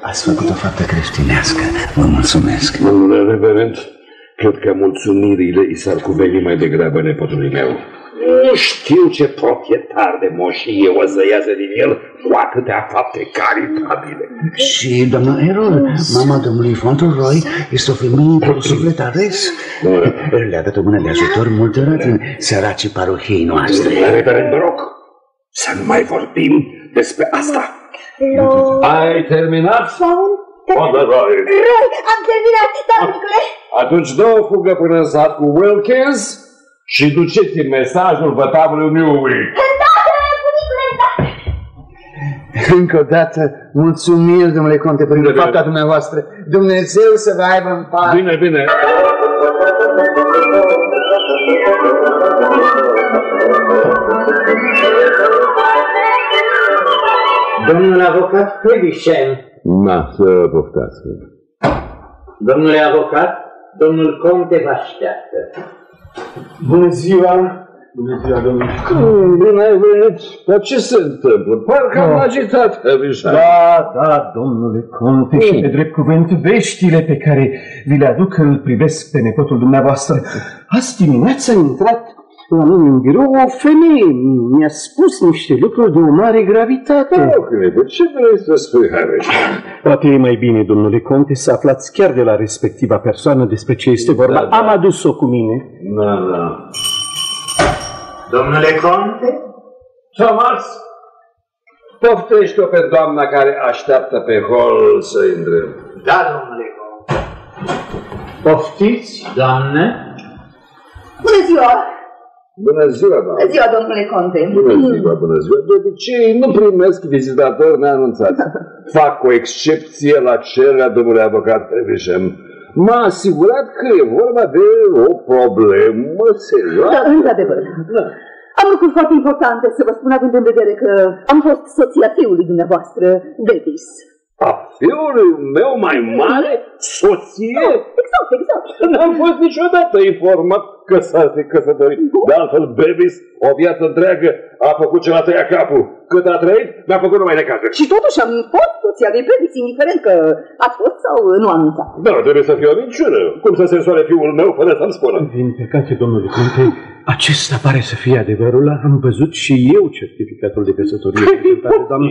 Ați făcut o faptă creștinească. Vă mulțumesc. Domnule reverend, cred că mulțumirile i s-ar cuveni mai degrabă nepotului meu. Nu știu ce proprietar de moșie o să iasă din el cu atâtea fapte caritabile. Și doamna Erol, mama domnului Fauntleroy, este o femeie cu [COUGHS] suflet ales. Le-a dat o mână de ajutor multora din săracii parohiei noastre. Domnule reverend, vă rog să nu mai vorbim despre asta. Ai terminat? Fauntleroy. Răi, am terminat, da, bunicule. Atunci dă o fugă până în sat cu Wilkins și duceți mesajul bătavului Newwick. Da, bunicule, da. Încă o dată, mulțumiri, domnule Conte, pentru Bine, fapta dumneavoastră. Dumnezeu să vă aibă în pace. Bine, bine. Domnul avocat Febișen. Na, să poftați. Domnule avocat, domnul Conte vă așteaptă. Bună ziua! Bună ziua, domnule. Bine ai venit. Dar ce se întâmplă? Parcă am agitat, Heavisham. Da, da, domnule Conte, și pe drept cuvânt, veștile pe care vi le aduc îl privesc pe nepotul dumneavoastră. Azi dimineața a intrat la mine în birou o femeie. Mi-a spus niște lucruri de o mare gravitate. De ce vrei să spui, Heavisham? Poate e mai bine, domnule Conte, să aflați chiar de la respectiva persoană despre ce este vorba. Da, da. Am adus-o cu mine. Da, da. Domnule Conte? Thomas, poftește-o pe doamna care așteaptă pe hol să intre. Da, domnule Conte. Poftiți, doamnă? Bună ziua! Bună ziua, doamnă. Bună ziua, domnule Conte! Bună ziua, bună ziua. De obicei nu primesc vizitatori neanunțați. [LAUGHS] Fac o excepție la cererea domnului avocat Evisham. M-a asigurat că e vorba de o problemă serioasă. Da, într-adevăr. Am lucruri foarte importante să vă spun, având în vedere că am fost soția fiului dumneavoastră, Davis. A fiului meu mai mare? Soție? Exact, exact. N-am fost niciodată informat că s-a căsătorit. De altfel, Bevis, o viață întreagă, a făcut ce l-a tăiat capul. Cât a trăit, mi-a făcut numai de cazuri. Și totuși am fost soția lui Davis, indiferent că ați fost sau nu anunțat. Da, trebuie să fie o minciună. Cum să se însoare fiul meu fără să-mi spună? Din păcate, domnule Conte, acesta pare să fie adevărul. Am văzut și eu certificatul de căsătorie [LAUGHS] prezentat de doamnă.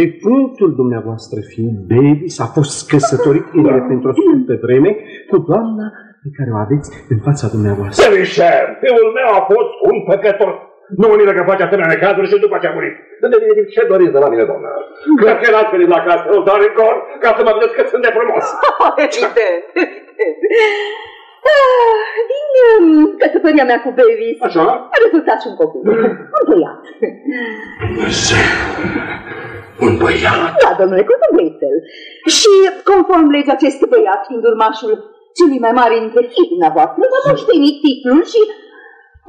Defunctul dumneavoastră, fiul Davis, a fost căsătorit da. pentru o scurtă vreme cu doamna pe care o aveți în fața dumneavoastră. Serișer, fiul meu a fost un păcătos. Nu mă miră că face asemenea necazuri și după ce a murit. De definitiv, ce doriți de la mine, doamnă? Cred că n-ați venit la casă, dar în cor, ca să mă vedeți că sunt de frumos. Evident, [LAUGHS] evident. Ah, Din um, căsătoria mea cu Davis Așa? a rezultat și un copil. Un băiat. Un băiat? Da, domnule, cu un băiețel. Și conform legii acest băiat, fiind urmașul celui mai mare dintre fii dumneavoastră, va moșteni titlul și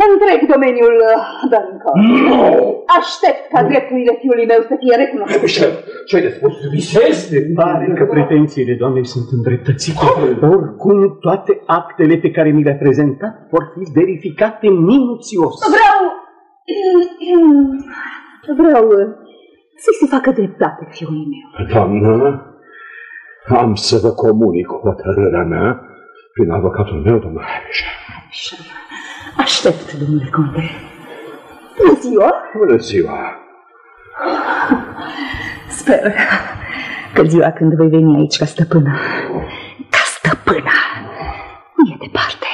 întreg domeniul uh, Duncombe. Nu! Aștept ca drepturile fiului meu să fie recunoscute. Michel, ce ai de spus? Visezi? Pare că pretențiile doamnei sunt îndreptățite. Oricum, toate actele pe care mi le-a prezentat vor fi verificate minuțios. Vreau... Vreau uh, să se facă dreptate fiului meu. Doamnă, am să vă comunic hotărârea mea prin avocatul meu, domnul Harrish. Aștept, domnule Conte. Bună ziua! Bună ziua! Sper că ziua când voi veni aici ca stăpână, ca stăpână, nu e departe.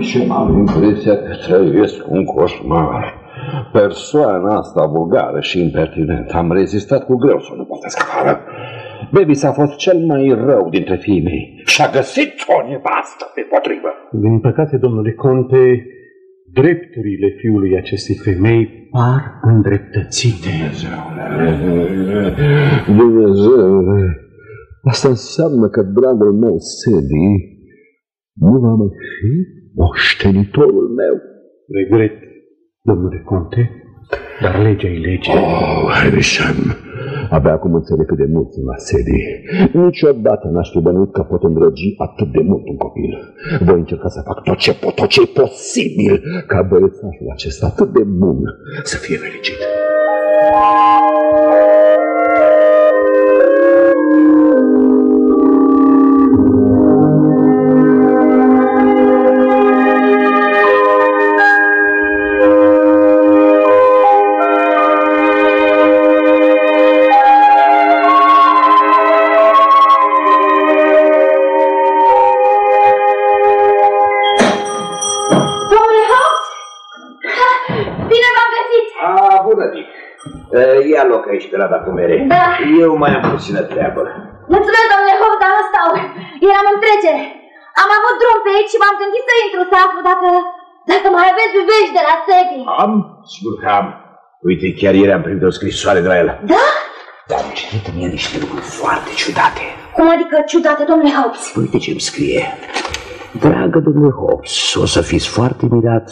Și am impresia că trăiesc un coșmar. Persoana asta vulgară și impertinentă. Am rezistat cu greu să nu poată scapă. Bevis a fost cel mai rău dintre fiii mei și a găsit o nevastă pe potrivă. Din păcate, domnule Conte, drepturile fiului acestei femei par îndreptățite. Dumnezeu, asta înseamnă că dragul meu, Sedi, nu va mai fi moștenitorul meu. Regret, domnule Conte, dar legea e lege. Oh, Harrison, abia acum înțeleg cât de mult sunt la Sedi. Niciodată n-aș fi bănuit că pot îndrăgi atât de mult un copil. Voi încerca să fac tot ce pot, tot ce e posibil ca băiețașul acesta atât de bun să fie fericit. Domnule Ia loc aici pe la cu mere. Da. Eu mai am puțină treabă. Mulțumesc, domnule Hobbs, dar nu stau. Eram în trecere. Am avut drum pe aici și m-am gândit să intru să aflu dacă... Dacă mai aveți vești de la Sedi. Am? Sigur că am. Uite, chiar ieri am primit o scrisoare de la el. Da? Dar am citit în el niște lucruri foarte ciudate. Cum adică ciudate, domnule Hobbs? Uite ce îmi scrie. Dragă domnule Hobbs, o să fiți foarte mirat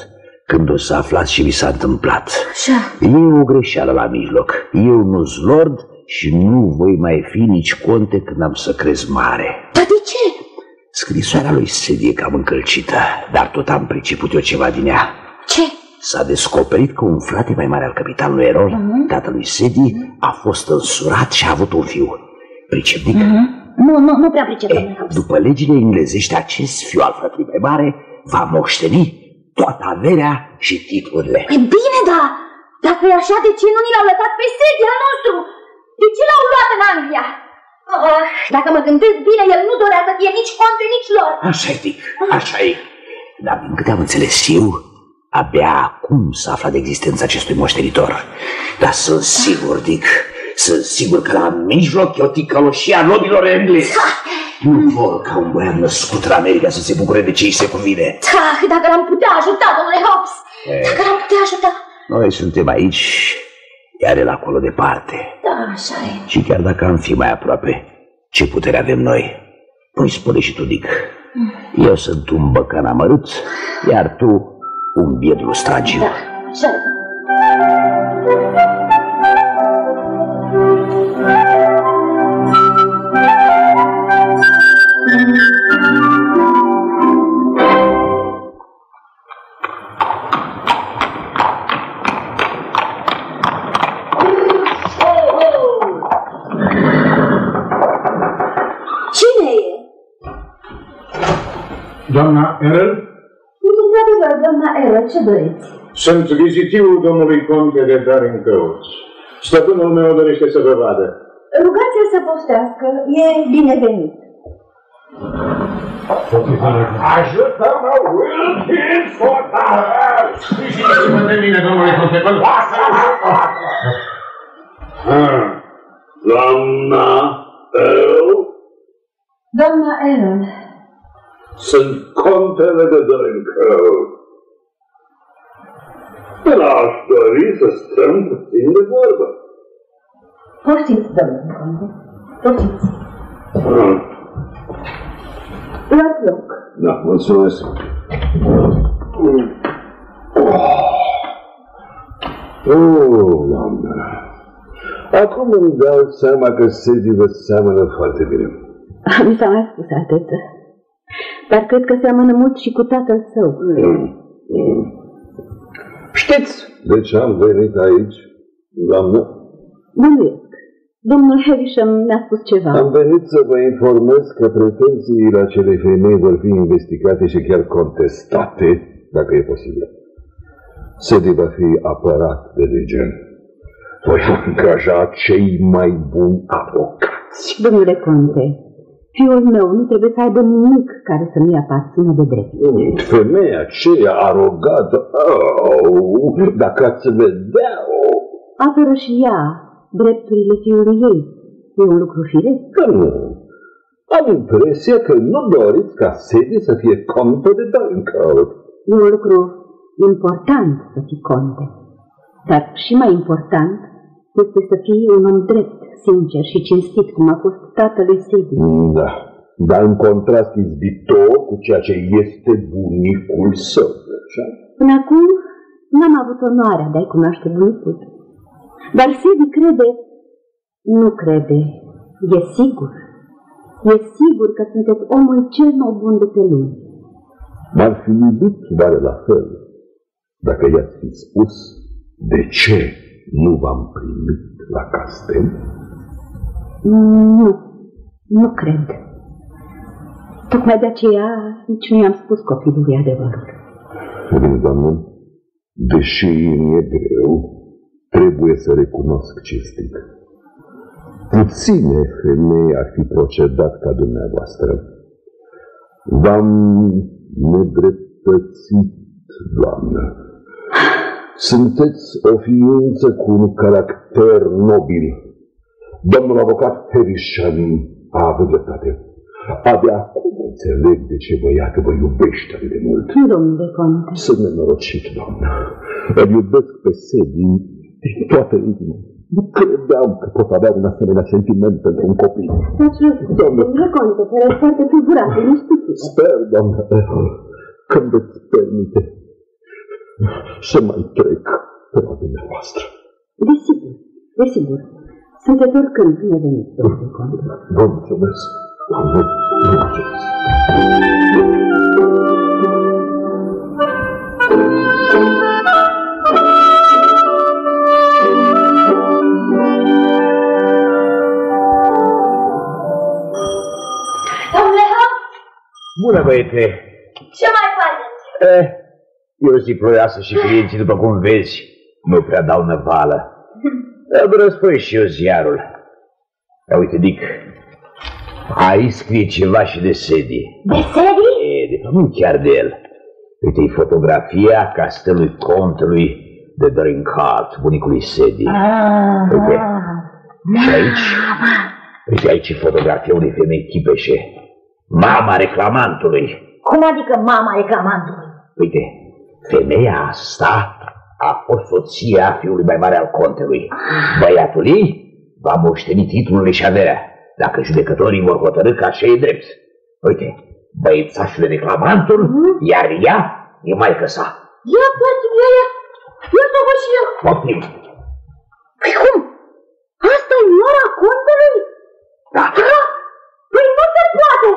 când o să aflați ce vi s-a întâmplat. Așa. E o greșeală la mijloc. Eu nu-s lord și nu voi mai fi nici conte când am să crezi mare. Dar de ce? Scrisoarea lui Sedie cam încălcită, dar tot am priceput eu ceva din ea. Ce? S-a descoperit că un frate mai mare al capitanului Erol, Mhm. tatălui Sedi, a fost însurat și a avut un fiu. Pricepnic? Nu, nu, nu prea pricep, domnule Hobbs. După legile englezești, acest fiu al fratelui mai mare va moșteni toată averea și titlurile. E bine, da. Dacă e așa, de ce nu ni l-au lăsat pe Sedi al nostru? De ce l-au luat în Anglia? Oh, dacă mă gândesc bine, el nu dorea să fie nici conte, nici lor. Așa e, Dick, așa e. Dar din câte am înțeles eu, abia acum s-a aflat de existența acestui moștenitor. Dar sunt sigur, Dick, sunt sigur că la mijloc e o ticăloșie a nobilor englezi. Nu vor ca un băiat născut în America să se bucure de ce îi se cuvine. Ah, dacă l-am putea ajuta, domnule Hobbs. Dacă l-am putea ajuta. Noi suntem aici, iar el acolo departe. Da, așa e. Și chiar dacă am fi mai aproape, ce putere avem noi? Păi spune și tu, Dick. Eu sunt un băcan amărât, iar tu un biet lustragiu. Da, așa e. ce doriți? sunt vizitivul domnului conte de Daring Coates. Stăpânul meu dorește să vă vadă. Rugați-l să poftească, e binevenit. Ajută-mă, Wilkins, fotar! Sprijiniți-mă de mine, domnule conte, vă Ah, Doamna Earl, Doamna Ellen, sunt contele de Dorincourt. Dar aș dori să stăm puțin de vorbă. poftiți, domnule conte, poftiți. Ah, Luați loc. Da, mulțumesc. Oh, doamnă. Acum îmi dau seama că Sedi vă seamănă foarte bine. [LAUGHS] Mi s-a mai spus atât. Dar cred că seamănă mult și cu tatăl său. Știți de ce am venit aici, doamnă? Bănuiesc. Domnul Havisham mi-a spus ceva. Am venit să vă informez că pretențiile acelei femei vor fi investigate și chiar contestate, dacă e posibil. Sedi va fi apărat de Digen. Voi angaja cei mai buni avocați. Domnule Conte, fiul meu nu trebuie să aibă nimic care să nu-i aparțină de drept. Femeia aceea arogată, oh, dacă ați vedea-o, Apără și ea drepturile fiului ei. E un lucru firesc. Că nu. Am impresia că nu doriți ca Sadie să fie contă de Duncourt. E un lucru important să fii conte. Dar și mai important este să fii un om drept, sincer și cinstit, cum a fost tatălui Sadie. Da, dar în contrast izbitor cu ceea ce este bunicul său, așa? Până acum n-am avut onoarea de a-i cunoaște bunicul. Dar Sadie crede, nu crede, e sigur. E sigur că sunteți omul cel mai bun de pe lume. M-ar fi iubit doar la fel, dacă i-ați fi spus de ce nu v-am primit la castel. Nu, nu cred. Tocmai de aceea nici nu i-am spus copilului adevărul. Bine, doamnă, deși mi-e greu, trebuie să recunosc cinstit. Puține femei ar fi procedat ca dumneavoastră. V-am nedreptățit, doamnă. Sunteți o ființă cu un caracter nobil. Domnul avocat Herishan a avut dreptate. Abia acum înțeleg de ce băiatul vă iubește atât de mult. Domnule Conte. Sunt nenorocit, doamnă. Îl iubesc pe Sedi din toată inima. Nu credeam că pot avea un asemenea sentiment pentru un copil. Domnule Conte, te răi foarte tulburat, liniștiți Sper, doamnă Errol, că îmi veți permite să mai trec pe la dumneavoastră. Desigur, desigur. Sunteți oricând bineveniți, domnule Conte. Vă mulțumesc, doamnă, vă mulțumesc. Domnule Hop, Bună, băiete! ce mai faceți? Eh, e o zi ploioasă și clienții, după cum vezi, nu prea dau năvală. Dar răspui și eu ziarul. Dar uite, Dick, aici scrie ceva și de Sedi. De serii? E, de fapt, nu chiar de el. Uite, e fotografia castelului contelui de Dorincart, bunicului Sedi. Uite, și aici, uite aici e fotografia unei femei chipeșe. Mama reclamantului. Cum adică mama reclamantului? Uite, femeia asta a fost soția fiului mai mare al contelui. Băiatul ei va moșteni titlul și averea, dacă judecătorii vor hotărâ că așa e drept. Uite, băiețașul de reclamantul, iar ea e maică sa. Ia, dați-mi ea, ia să văd și eu. Poftim. Păi cum? asta e nora contelui? Da. Da? Păi nu se poate!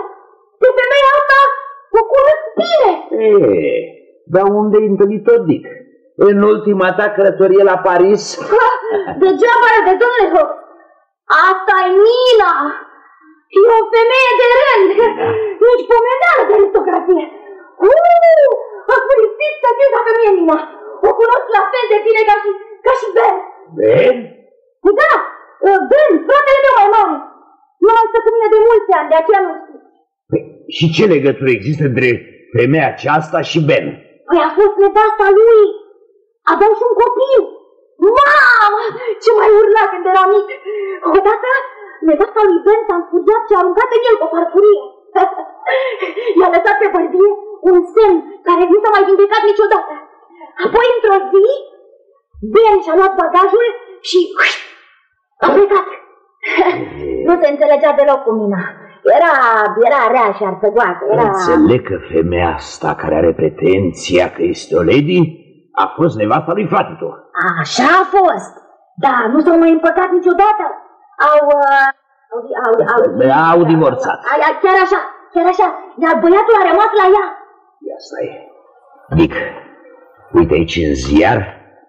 Pe femeia asta o cunosc bine! E, dar unde-ai întâlnit-o, Dick? În ultima ta călătorie la Paris? Ha, [LAUGHS] degeaba e de domnule Hop. asta e Nina! E o femeie de rând, nici pomeneală de aristocrație. Uuu, a furisit să fie dacă nu e Nina. O cunosc la fel de bine ca și, ca și Ben. Ben? Da, Ben, fratele meu mai mare. Nu mai stă cu mine de mulți ani, de aceea nu știu. Păi, și ce legătură există între femeia aceasta și Ben? Păi a fost nevasta lui. Aveau și un copil. Mamă, ce mai urla când era mic. Odată, nevasta lui Ben s-a înfuriat și a aruncat în el cu o farfurie. [LAUGHS] I-a lăsat pe bărbie un semn care nu s-a mai vindecat niciodată. Apoi, într-o zi, Ben și-a luat bagajul și a plecat. [LAUGHS] Nu se înțelegea deloc cu mine. Era, era rea și arțăgoasă. Era... Înțeleg că femeia asta care are pretenția că este o lady a fost nevasta lui Fatito. Așa a fost. Dar nu s-au mai împăcat niciodată. Au... Uh, au, au, au, Au divorțat. Ai, ai, chiar așa, chiar așa. Iar băiatul a rămas la ea. Ia stai. Dic, uite aici în ziar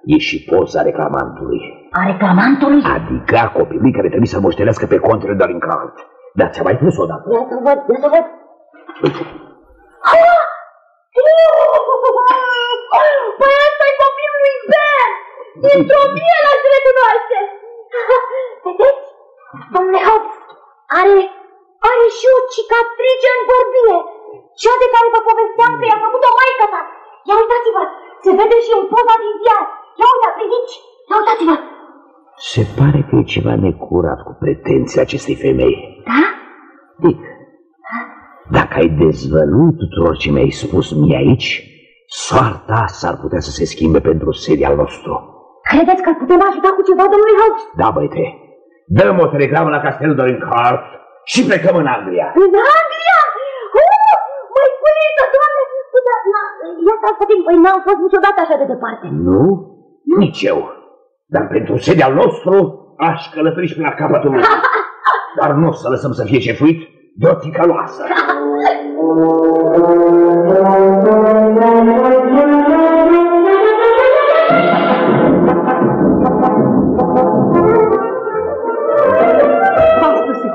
e și poza reclamantului. A reclamantului? Adică a copilului care trebuie să moștenească pe contele de Cart. Dar ți-a mai pus odată. Ia să văd, ia să văd. Uite. Ah! Păi ăsta e copilul lui Ben! Dintr-o mie l-aș recunoaște! Vedeți? Domnule Hobbs, are, are și o cicatrice în bărbie. Cea de care vă povesteam că i-a făcut-o maică ta. Ia uitați-vă, se vede și în poza din ziar. Ia uitați, priviți, ia uitați-vă. Se pare că e ceva necurat cu pretenția acestei femei. Da? Dic, dacă ai dezvăluit tuturor ce mi-ai spus mie aici, soarta s-ar putea să se schimbe pentru sedi al nostru. Credeți că îl putem ajuta cu ceva, domnule Holmes? Da, băiete, dăm o telegramă la castelul Dorincourt și plecăm în Anglia. În Anglia? Uh, mai pulită, doamne! Da, na, ia să să păi n-am fost niciodată așa de departe. Nu? Nici eu. Dar pentru sedia al nostru aș călători și pe la capătul lui. [LAUGHS] Dar nu o să lăsăm să fie cefuit de o ticăloasă. [LAUGHS]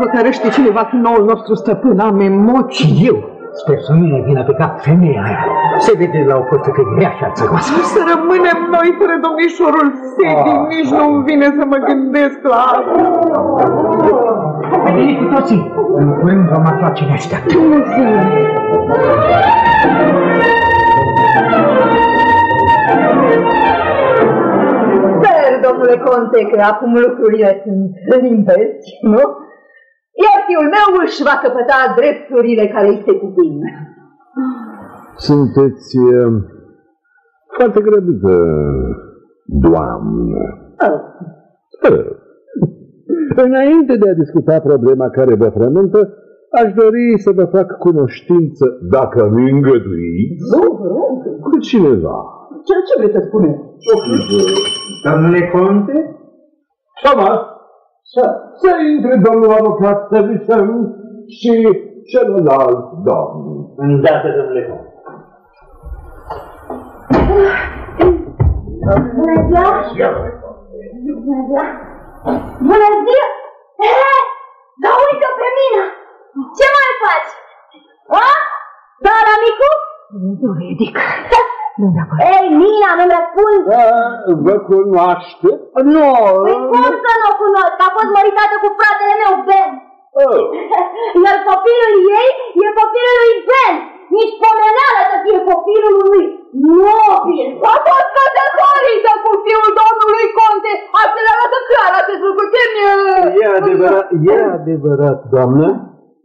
hotărăște cine va fi noul nostru stăpân. Am emoții. Eu sper să nu ne vină pe cap femeia aia. Se vede la o postă că e rea și ațăgoasă. Să rămânem noi fără domnișorul Sedi. Ah. Nici nu-mi vine să mă gândesc la asta. Veniți cu toții. În curând vom afla ce ne așteaptă. Sper, domnule conte, că acum lucrurile sunt limpezi, nu? Iar fiul meu își va căpăta drepturile care îi se cuvin. Sunteți uh, foarte grăbită, doamnă. Oh. Uh, Înainte de a discuta problema care vă frământă, aș dori să vă fac cunoștință, dacă mi îngăduiți, Nu, vă rog. cu cineva. Ce, ce vreți să spuneți? Domnule conte? Thomas, să, să intre domnul avocat să visăm și celălalt domn. Îndată, domnule conte. Bună ziua! Bună ziua! Bună ziua! Eh, Da uite pe mine! Ce mai faci? A? Da, la micu? Nu, Edic. Nu de acolo. Ei, Nina, nu-mi răspund! Vă cunoaște? Nu. Păi cum să nu o cunosc? A fost măritată cu fratele meu, Ben! Oh. [LAUGHS] Iar copilul ei e copilul lui Ben! Nici pomeneală să fie copilul lui Nobil! A fost căsătorită cu fiul domnului conte. Asta le arată clar acest lucru. Ce mi E adevărat, e adevărat, doamnă.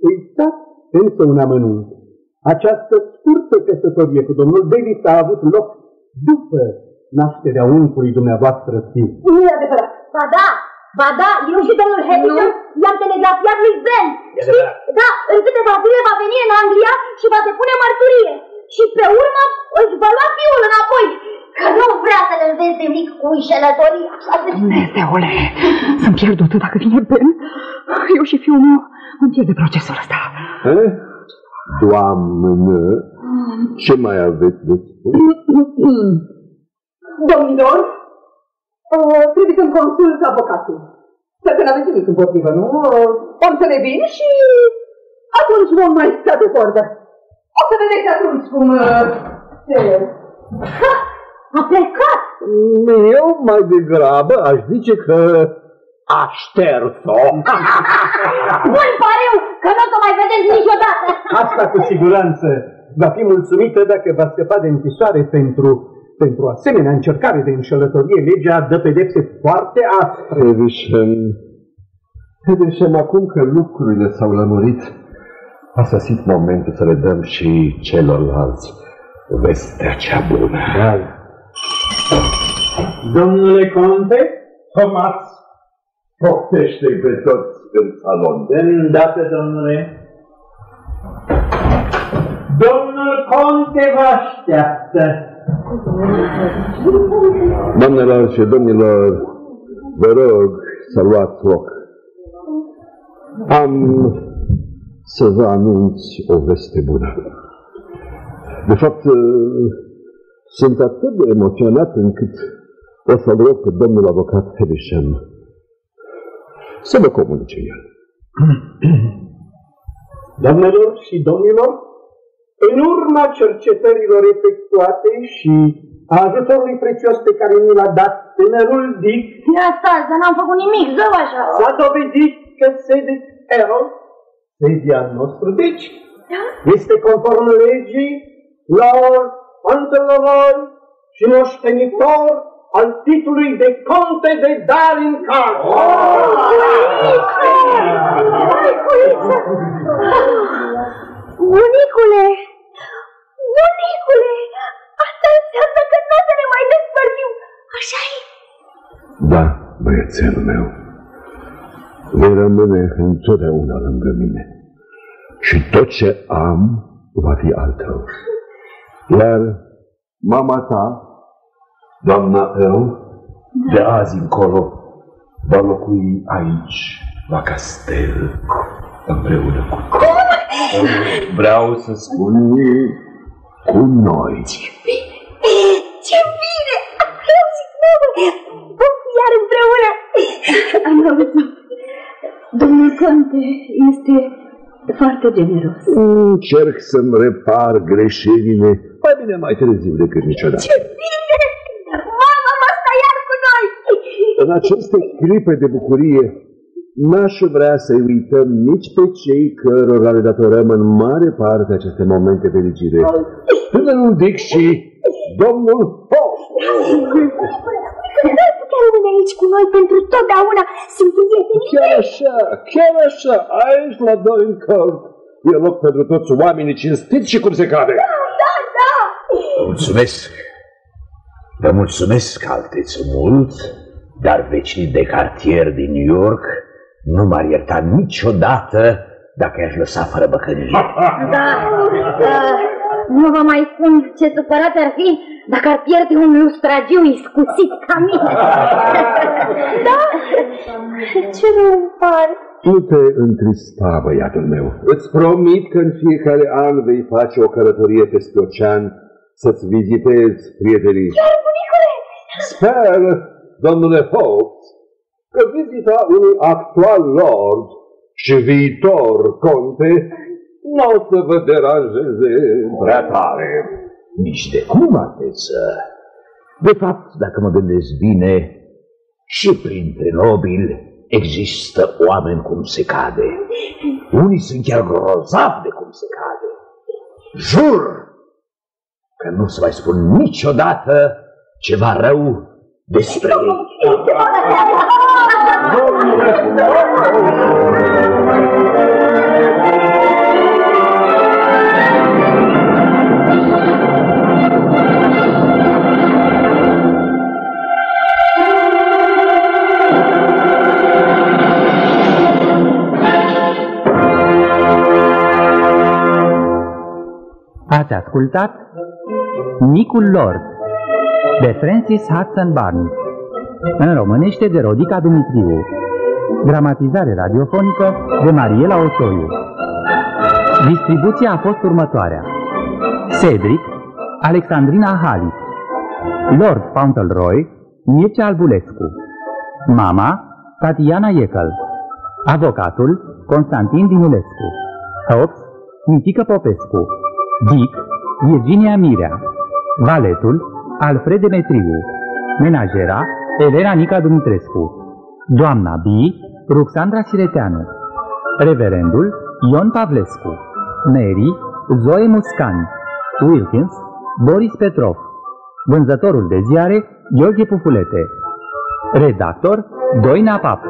Uitați însă un amănunt. Această scurtă căsătorie cu domnul Davis a avut loc după nașterea uncului dumneavoastră fiu. Nu e adevărat! Ba da! Ba da, eu și domnul Hamilton i-am telegrafiat lui Ben. Știi? Da, în câteva zile va veni în Anglia și va depune mărturie. Și pe urmă își va lua fiul înapoi. Că nu vrea să-l învețe mic cu înșelătorii. Așa se Dumnezeule, sunt pierdută dacă vine Ben. Eu și fiul meu îmi pierde procesul ăsta. Eh? Doamnă, ce mai aveți de spus? Domnilor, uh, trebuie să-mi consult avocatul. Sper că n-aveți nimic împotrivă, nu? Uh, Am să le vin și atunci vom mai sta de vorbă. O să vedeți atunci cum... Uh, ce... Ha! A plecat! Eu mai degrabă aș zice că a șters-o. [LAUGHS] Nu-mi pare eu că nu o să mai vedeți niciodată. [LAUGHS] Asta cu siguranță va fi mulțumită dacă va scăpa de închisoare pentru, pentru asemenea încercare de înșelătorie. Legea dă pedepse foarte aspre. Evisham, Evisham, acum că lucrurile s-au lămurit, a sosit momentul să le dăm și celorlalți vestea cea bună. Da. Domnule conte, Thomas, Poftește pe toți în salon. de îndată, domnule. Domnul conte vă așteaptă. Doamnelor și domnilor, vă rog să luați loc. Am să vă anunț o veste bună. De fapt, sunt atât de emoționat încât o să rog pe domnul avocat Hedisham să vă comunice el. [CLEARS THROAT] Doamnelor și domnilor, în urma cercetărilor efectuate și a ajutorului prețios pe care ni l-a dat tânărul Dick, Ia stați, dar n-am făcut nimic, zău așa. s-a dovedit că Cedric Errol, sedia nostru, deci, este conform legii, Lord Fauntleroy și moștenitor al titlului de conte de Darincar. Bunicule! Bunicule! Asta înseamnă că nu o să ne mai despărțim, așa e? Da, băiețelul meu. Vei rămâne întotdeauna lângă mine. Și tot ce am va fi al tău. Iar mama ta, doamna Earl, de azi încolo, va locui aici, la castel, împreună cu tine. Vreau să spun cu noi. Ce bine! Ce bine! Ai auzit, mamă? Vom fi iar împreună! Am auzit. Domnul Conte este foarte generos. Încerc să-mi repar greșelile mai bine mai târziu decât niciodată. Ce bine! Mama va sta iar cu noi! În aceste clipe de bucurie, n-aș vrea să-i uităm nici pe cei cărora le datorăm în mare parte aceste momente fericite. Tânărul Dick și domnul Hope. Noi putem rămâne aici cu noi pentru totdeauna. Sunt prieteni. Chiar așa, chiar așa, aici la Dorincourt. E loc pentru toți oamenii cinstiți și cum se cade. Da, da! Mulțumesc. Vă mulțumesc, alteți mult, dar vecinii de cartier din New York nu m-ar ierta niciodată dacă i-aș lăsa fără băcănie. Da, uh, nu vă mai spun ce supărat ar fi dacă ar pierde un lustragiu iscusit ca mine. [LAUGHS] da? Ce rău îmi pare. Nu te întrista, băiatul meu. Îți promit că în fiecare an vei face o călătorie peste ocean să-ți vizitezi prietenii. Chiar, bunicule! Sper, domnule Hope, că vizita unui actual lord și viitor conte nu o să vă deranjeze prea tare. Nici de cum, alteță. De fapt, dacă mă gândesc bine, și printre nobili există oameni cum se cade. Unii sunt chiar grozavi de cum se cade. Jur că nu se mai spun niciodată ceva rău despre ei. Ați ascultat Micul Lord de Francis Hudson Barnes. În românește de Rodica Dumitriu. Dramatizare radiofonică de Mariela Osoiu. Distribuția a fost următoarea. Cedric Alexandrina Hali Lord Fauntleroy Mircea Albulescu. Mama Tatiana Iecal Avocatul Constantin Dinulescu. Hobbs Nitică Popescu. Dick, Virginia Mirea, Valetul, Alfred Demetriu, Menajera, Elena Nica Dumitrescu, Doamna B, Ruxandra Sireteanu, Reverendul, Ion Pavlescu, Mary, Zoe Muscani, Wilkins, Boris Petrov, Vânzătorul de ziare, Gheorghe Pufulete, Redactor, Doina Pap,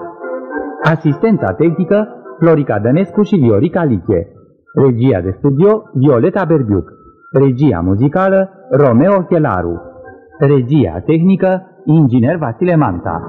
Asistența tehnică, Florica Dănescu și Viorica Liche. Regia de studio Violeta Berbiuc. Regia muzicală Romeo Chelaru. Regia tehnică Inginer Vasile Manta.